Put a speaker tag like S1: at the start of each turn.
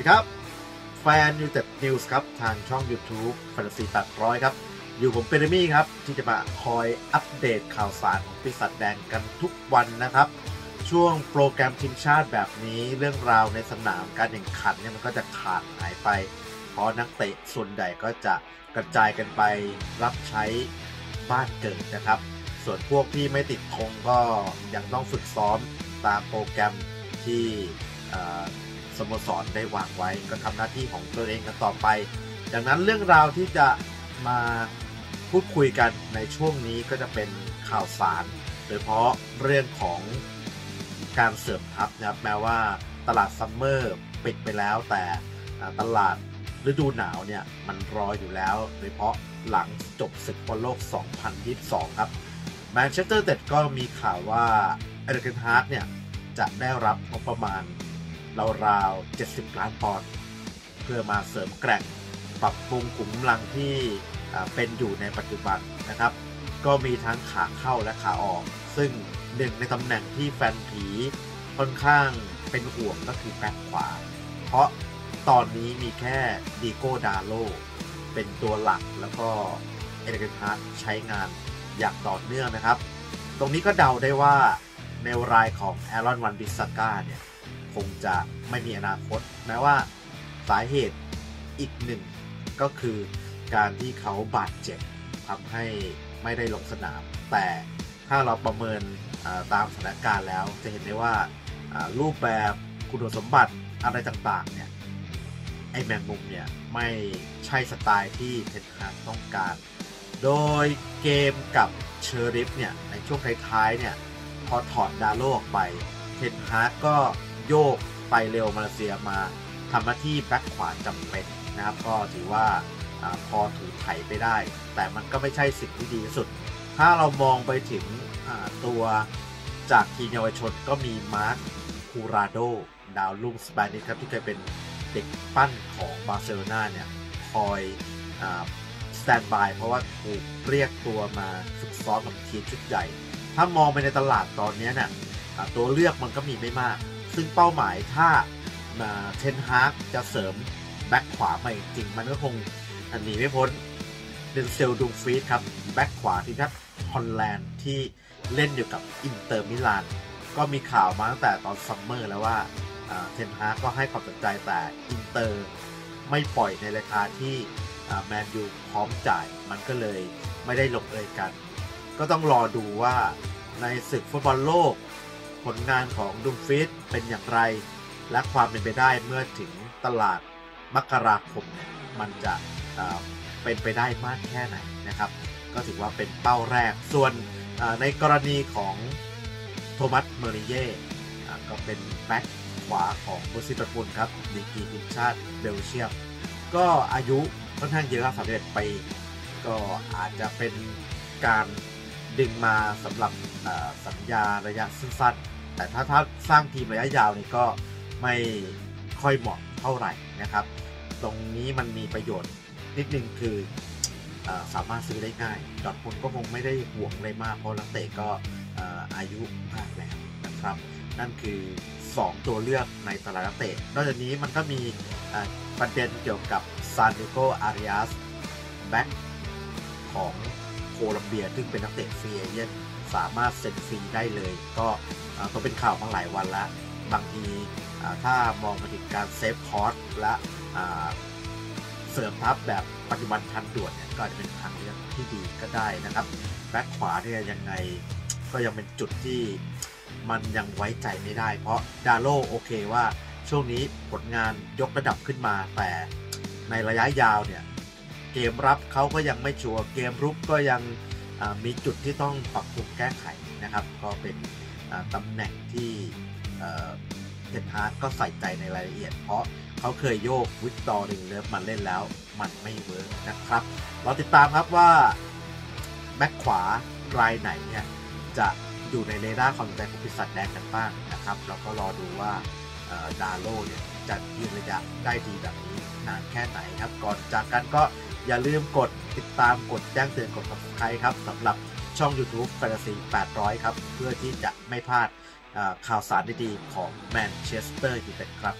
S1: ดีครับ แฟนยูเต็ดนิวส์ครับ ทางช่อง YouTube แฟนตาซีตัดร้อยครับ อยู่ผมเปรมี่ครับ ที่จะมาคอยอัปเดตข่าวสารของปีศาจแดงกันทุกวันนะครับ ช่วงโปรแกรมทีมชาติแบบนี้เรื่องราวในสนามการแข่งขันเนี่ยมันก็จะขาดหายไป เพราะนักเตะส่วนใหญ่ก็จะกระจายกันไปรับใช้บ้านเกิดนะครับ ส่วนพวกที่ไม่ติดธงก็ยังต้องฝึกซ้อมตามโปรแกรมที่ สโมสรได้วางไว้ก็ทำหน้าที่ของตัวเองกันต่อไป ดังนั้นเรื่องราวที่จะมาพูดคุยกันในช่วงนี้ก็จะเป็นข่าวสาร โดยเฉพาะเรื่องของการเสริมทัพนะครับแม้ว่าตลาดซัมเมอร์ปิดไปแล้ว แต่ตลาดฤดูหนาวเนี่ยมันรออยู่แล้ว โดยเฉพาะหลังจบศึกบอลโลก 2022 ครับแมนเชสเตอร์ยูไนเต็ดก็มีข่าวว่าเอริกเกนฮาร์ดเนี่ยจะได้รับงบประมาณ ราวๆ 70 ล้านปอนด์เพื่อมาเสริมแกร่งปรับปรุงขุมกำลังที่เป็นอยู่ในปัจจุบันนะครับ ก็มีทั้งขาเข้าและขาออก ซึ่งหนึ่งในตำแหน่งที่แฟนผีค่อนข้างเป็นห่วงก็คือแบ็คขวา เพราะตอนนี้มีแค่ดีโก้ดาโลเป็นตัวหลักแล้วก็เอริค เทนฮากใช้งานอย่างต่อเนื่องนะครับ ตรงนี้ก็เดาได้ว่าในรายของแอรอนวาน-บิสซาก้าเนี่ย คงจะไม่มีอนาคตแม้ว่าสาเหตุอีกหนึ่งก็คือการที่เขาบาดเจ็บทำให้ไม่ได้ลงสนาม แต่ถ้าเราประเมินตามสถานการณ์แล้วจะเห็นได้ว่ารูปแบบคุณสมบัติอะไรต่างๆเนี่ยไอแมงมุมเนี่ยไม่ใช่สไตล์ที่เทนฮากต้องการ โดยเกมกับเชอริฟเนี่ยในช่วงท้ายๆเนี่ยพอถอดดาโลออกไปเทนฮากก็ โยกไปเร็วมาเลเซียมาทำหน้าที่แบ็คขวาจำเป็นนะครับ ก็ถือว่าอพอถือไถไปได้ แต่มันก็ไม่ใช่สิ่งที่ดีที่สุด ถ้าเรามองไปถึงตัวจากทีมเยาวชนก็มีมาร์ค จูราโดดาวรุ่ง Spanish ครับที่เคยเป็นเด็กปั้นของบาร์เซโลนาเนี่ยคอย standby เพราะว่าถูกเรียกตัวมาฝึกซ้อมกับทีมชุดใหญ่ ถ้ามองไปในตลาดตอนนี้เนี่ยตัวเลือกมันก็มีไม่มาก ซึ่งเป้าหมายถ้าเทนฮากจะเสริมแบ็คขวาใหม่จริง มันก็คงหนีไม่พ้นเดนเซลดุมฟรีสครับแบ็คขวาที่ทัพฮอลแลนด์ที่เล่นอยู่กับอินเตอร์มิลานก็มีข่าวมาตั้งแต่ตอนซัมเมอร์แล้วว่าเทนฮากก็ให้ความสนใจแต่อินเตอร์ไม่ปล่อยในราคาที่แมนยูพร้อมจ่าย มันก็เลยไม่ได้ลงเอยกัน ก็ต้องรอดูว่าในศึกฟุตบอลโลก ผลงานของดุมฟรีสเป็นอย่างไร และความเป็นไปได้เมื่อถึงตลาดมกราคมเนี่ยมันจะเป็นไปได้มากแค่ไหนนะครับ ก็ถือว่าเป็นเป้าแรก ส่วนในกรณีของโทมัสเมอริเย่ก็เป็นแบ็คขวาของบุซิตปุลครับดีกีทีมชาติเบลเชียม ก็อายุค่อนข้างเยอะครับสามสิบเอ็ดปีก็อาจจะเป็นการ ดึงมาสำหรับสัญญาระยะสั้นๆแต่ถ้าถ้าสร้างทีมระยะยาวนี่ก็ไม่ค่อยเหมาะเท่าไหร่นะครับ ตรงนี้มันมีประโยชน์นิดนึงคืออสามารถซื้อได้ง่าย ดอร์ทมุนด์ก็คงไม่ได้หวงอะไรมาก เพราะนักเตะก็อายุมากแล้วนะครับ นั่นคือ 2 ตัวเลือกในตลาดนักเตะ นอกจากนี้มันก็มีประเด็นเกี่ยวกับซานติอาโก้ อาริอัสแบ็คของ โคลัมเบีย ซึ่งเป็นนักเตะ free agentสามารถเซ็นฟรีได้เลย ก็ต้องเป็นข่าวมาหลายวันแล้วบางทีถ้ามองมาถึงการ save cost และเสริมทัพแบบปัจจุบันทันด่วนเนี่ยก็อาจจะเป็นทางเลือกที่ดีก็ได้นะครับแบ็คขวาเนี่ยยังไงก็ยังเป็นจุดที่มันยังไว้ใจไม่ได้ เพราะดาโลโอเคว่าช่วงนี้ผลงานยกระดับขึ้นมาแต่ในระยะยาวเนี่ย เกมรับเขาก็ยังไม่ชัวร์เกมรุกก็ยังมีจุดที่ต้องปรับปรุงแก้ไขนะครับ ก็เป็นตำแหน่งที่เทนฮาร์ดก็ใส่ใจในรายละเอียด เพราะเขาเคยโยกวิกตอร์ ลินเดเลิฟมาเล่นแล้วมันไม่ work นะครับ เราติดตามครับว่าแบ็คขวารายไหนเนี่ยจะอยู่ในเรดาร์ความสนใจของปีศาจแดงกันบ้างนะครับ แล้วก็รอดูว่าดาโลเนี่ยจะยืนระยะได้ดีแบบนี้นานแค่ไหนครับ ก่อนจากกันก็ อย่าลืมกดติดตามกดแจ้งเตือนกด subscribe ครับสำหรับช่อง YouTube Fantasy 800 ครับ เพื่อที่จะไม่พลาดข่าวสารดีๆของแมนเชสเตอร์ยูไนเต็ดครับ